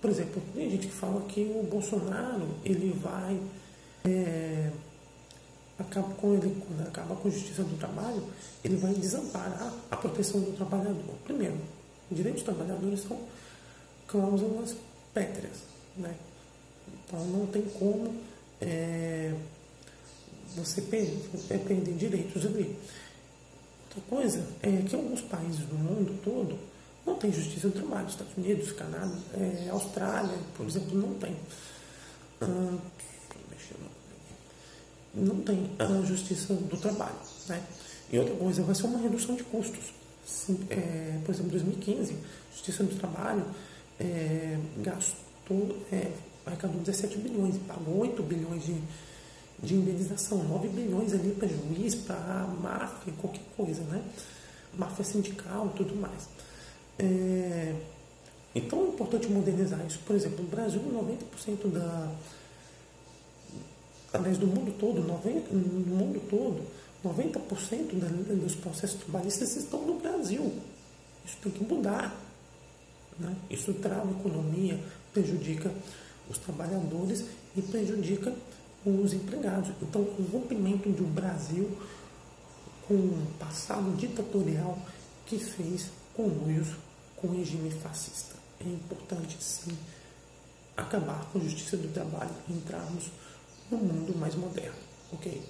por exemplo, tem gente que fala que o Bolsonaro ele vai é, acaba com ele quando acaba com a justiça do trabalho, ele vai desamparar a proteção do trabalhador. Primeiro, direitos dos trabalhadores são cláusulas pétreas, né? Então não tem como é, você é, perder direitos ali. Outra coisa é que alguns países do mundo todo não tem justiça do trabalho. Estados Unidos, Canadá, é, Austrália, por exemplo, não tem. Ah, não tem a justiça do trabalho. Né? E outra coisa, vai ser uma redução de custos. Sim, é, por exemplo, em 2015, a Justiça do Trabalho é, gastou, é, arrecadou 17 bilhões e pagou 8 bilhões de, de indenização, 9 bilhões ali para juiz, para máfia, qualquer coisa, né? Máfia sindical tudo mais. É, então é importante modernizar isso. Por exemplo, no Brasil, 90% da. Aliás, do mundo todo, 90, no mundo todo, 90% da, dos processos trabalhistas estão no Brasil. Isso tem que mudar. Né? Isso trava a economia, prejudica os trabalhadores e prejudica os empregados. Então, o rompimento um Brasil com um passado ditatorial que fez conluios com o regime fascista. É importante, sim, acabar com a justiça do trabalho e entrarmos no mundo mais moderno. Ok?